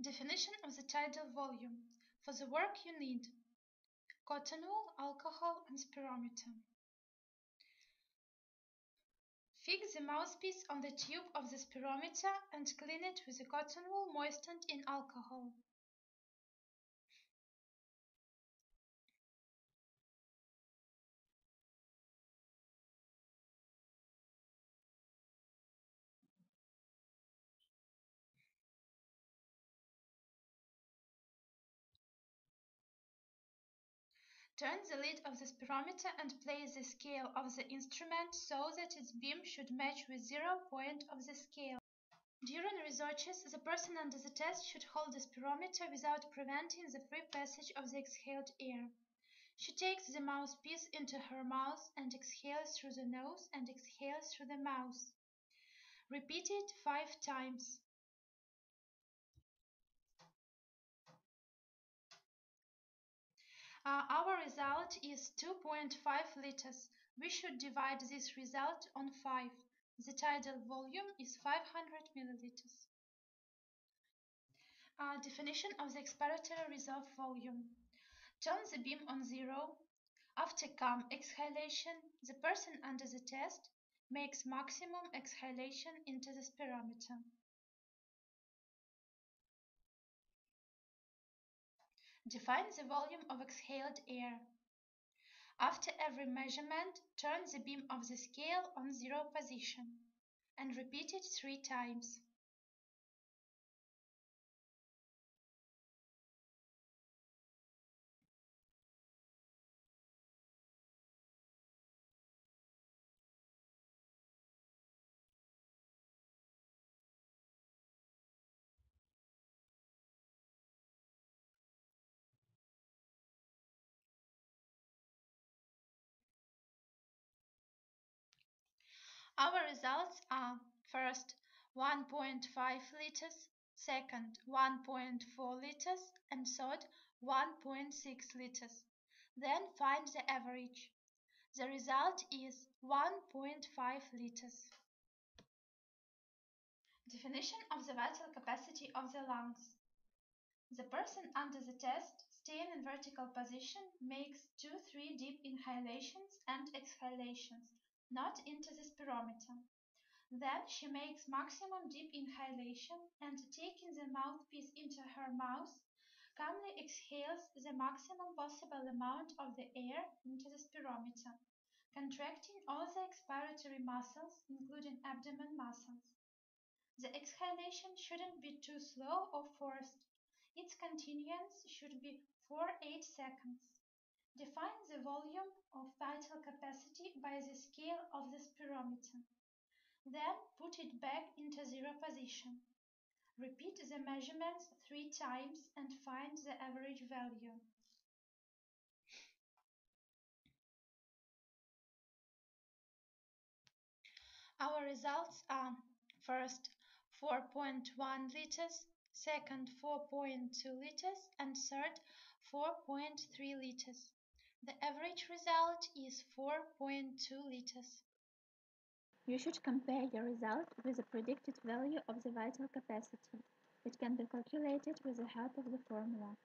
Definition of the tidal volume. For the work you need cotton wool, alcohol and spirometer. Fix the mouthpiece on the tube of the spirometer and clean it with the cotton wool moistened in alcohol. Turn the lid of the spirometer and place the scale of the instrument so that its beam should match with zero point of the scale. During researches, the person under the test should hold the spirometer without preventing the free passage of the exhaled air. She takes the mouthpiece into her mouth and exhales through the nose and exhales through the mouth. Repeat it five times. Our result is 2.5 liters. We should divide this result on 5. The tidal volume is 500 milliliters. Uh, definition of the expiratory reserve volume. Turn the beam on zero. After calm exhalation, the person under the test makes maximum exhalation into the spirometer. Define the volume of exhaled air. After every measurement, turn the beam of the scale on zero position and repeat it three times. Our results are first 1.5 liters, second 1.4 liters, and third 1.6 liters. Then find the average. The result is 1.5 liters. Definition of the vital capacity of the lungs. The person under the test, staying in vertical position, makes 2-3 deep inhalations and exhalations not into the spirometer. Then she makes maximum deep inhalation and taking the mouthpiece into her mouth, calmly exhales the maximum possible amount of the air into the spirometer, contracting all the expiratory muscles, including abdomen muscles. The exhalation shouldn't be too slow or forced. Its continuance should be 4-8 seconds. Define the volume of vital capacity by the scale of the spirometer. Then put it back into zero position. Repeat the measurements three times and find the average value. Our results are first 4.1 liters, second 4.2 liters, and third 4.3 liters. The average result is 4.2 liters. You should compare your result with the predicted value of the vital capacity. It can be calculated with the help of the formula.